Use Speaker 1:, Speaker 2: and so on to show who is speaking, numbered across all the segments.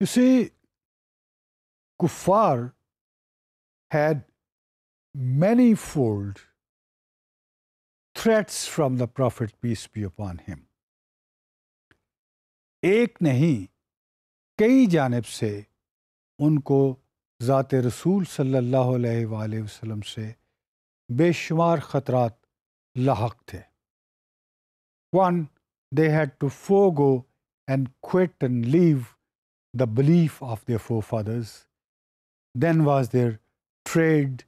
Speaker 1: You see, Kuffar had manifold threats from the Prophet, peace be upon him. ایک نہیں کئی جانب سے ان کو ذات رسول صلی اللہ علیہ وآلہ وسلم سے بے شمار خطرات لاحق تھے one they had to forgo and quit and leave the belief of their forefathers then was their trade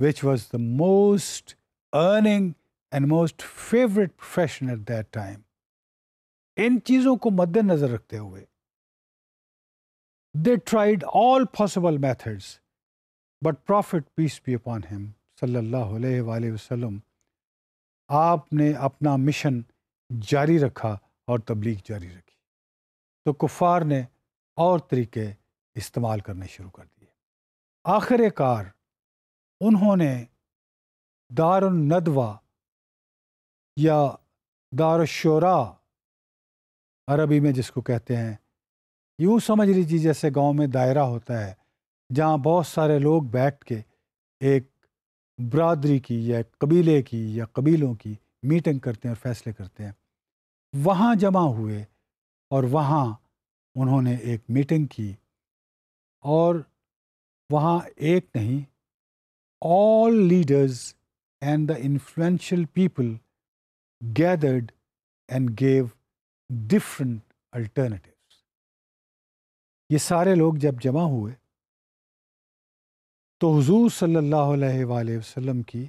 Speaker 1: which was the most earning and most favourite profession at that time ان چیزوں کو مد نظر رکھتے ہوئے they tried all possible methods but prophet peace be upon him صلی اللہ علیہ وآلہ وسلم آپ نے اپنا مشن جاری رکھا اور تبلیغ جاری رکھی تو کفار نے اور طریقے استعمال کرنے شروع کر دیے۔ آخر کار، انہوں نے دار الندوہ یا دار الشورا عربی میں جس کو کہتے ہیں، یوں سمجھ لیجیے جیسے گاؤں میں دائرہ ہوتا ہے جہاں بہت سارے لوگ بیٹھ کے ایک برادری کی یا قبیلے کی یا قبیلوں کی میٹنگ کرتے ہیں اور فیصلے کرتے ہیں۔ وہاں جمع ہوئے اور وہاں انہوں نے ایک میٹنگ کی اور وہاں ایک نہیں all leaders and the influential people gathered and gave different alternatives یہ سارے لوگ جب جمع ہوئے تو حضور صلی اللہ علیہ وآلہ وسلم کی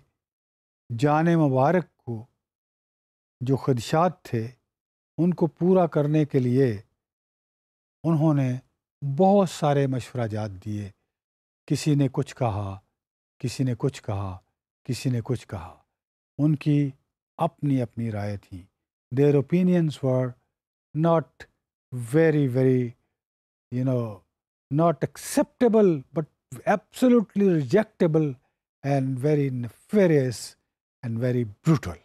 Speaker 1: جان مبارک کو جو خدشات تھے ان کو پورا کرنے کے لیے انہوں نے بہت سارے مشورہ جات دیے۔ کسی نے کچھ کہا کسی نے کچھ کہا کسی نے کچھ کہا۔ ان کی اپنی اپنی رائے تھیں their opinions were not very, very, not acceptable, but absolutely rejectable and very nefarious and very brutal.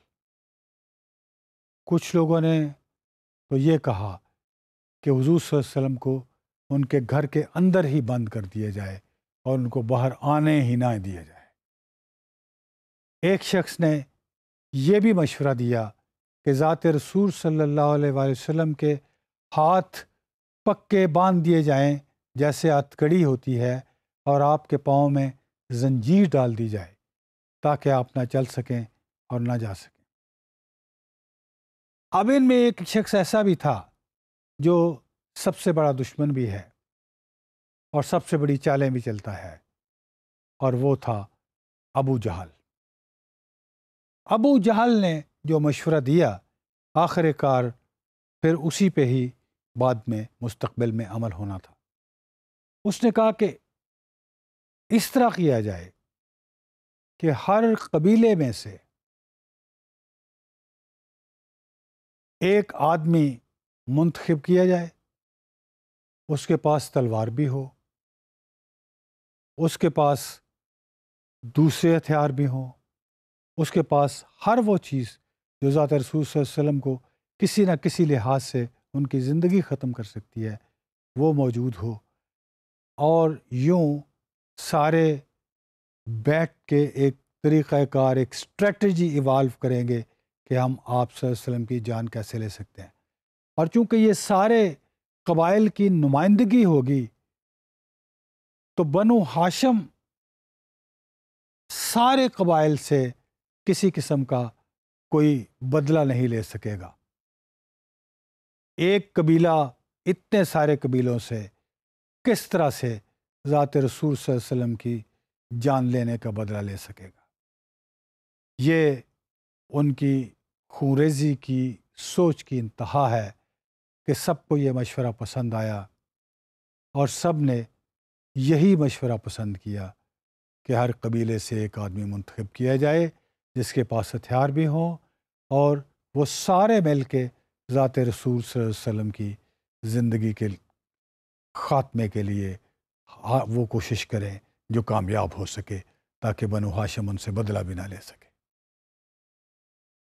Speaker 1: کچھ لوگوں نے تو یہ کہا کہ حضور صلی اللہ علیہ وسلم کو ان کے گھر کے اندر ہی بند کر دیا جائے اور ان کو باہر آنے ہی نہ دیا جائے۔ ایک شخص نے یہ بھی مشورہ دیا کہ ذات رسول صلی اللہ علیہ وآلہ وسلم کے ہاتھ پکے باندھ دیے جائیں جیسے ہتکڑی ہوتی ہے اور آپ کے پاؤں میں زنجیر ڈال دی جائے تاکہ آپ نہ چل سکیں اور نہ جا سکیں۔ اب ان میں ایک شخص ایسا بھی تھا جو سب سے بڑا دشمن بھی ہے اور سب سے بڑی چالیں بھی چلتا ہے، اور وہ تھا ابو جہل۔ ابو جہل نے جو مشورہ دیا آخر کار پھر اسی پہ ہی بعد میں مستقبل میں عمل ہونا تھا۔ اس نے کہا کہ اس طرح کیا جائے کہ ہر قبیلے میں سے ایک آدمی منتخب کیا جائے۔ اس کے پاس تلوار بھی ہو۔ اس کے پاس دوسرے ہتھیار بھی ہوں۔ اس کے پاس ہر وہ چیز جو ذات رسول صلی اللہ علیہ وسلم کو کسی نہ کسی لحاظ سے ان کی زندگی ختم کر سکتی ہے، وہ موجود ہو۔ اور یوں سارے بیٹھ کے ایک طریقہ کار، ایک اسٹریٹجی ایوالو کریں گے کہ ہم آپ صلی اللہ علیہ وسلم کی جان کیسے لے سکتے ہیں۔ اور چونکہ یہ سارے قبائل کی نمائندگی ہوگی، تو بنو ہاشم سارے قبائل سے کسی قسم کا کوئی بدلہ نہیں لے سکے گا۔ ایک قبیلہ اتنے سارے قبیلوں سے کس طرح سے ذات رسول صلی اللہ علیہ وسلم کی جان لینے کا بدلہ لے سکے گا؟ یہ ان کی خوریزی کی سوچ کی انتہا ہے۔ کہ سب کو یہ مشورہ پسند آیا اور سب نے یہی مشورہ پسند کیا کہ ہر قبیلے سے ایک آدمی منتخب کیا جائے، جس کے پاس ہتھیار بھی ہوں اور وہ سارے مل کے ذات رسول صلی اللہ علیہ وسلم کی زندگی کے خاتمے کے لیے ہاں، وہ کوشش کریں جو کامیاب ہو سکے تاکہ بنو ہاشم ان سے بدلہ بھی نہ لے سکے۔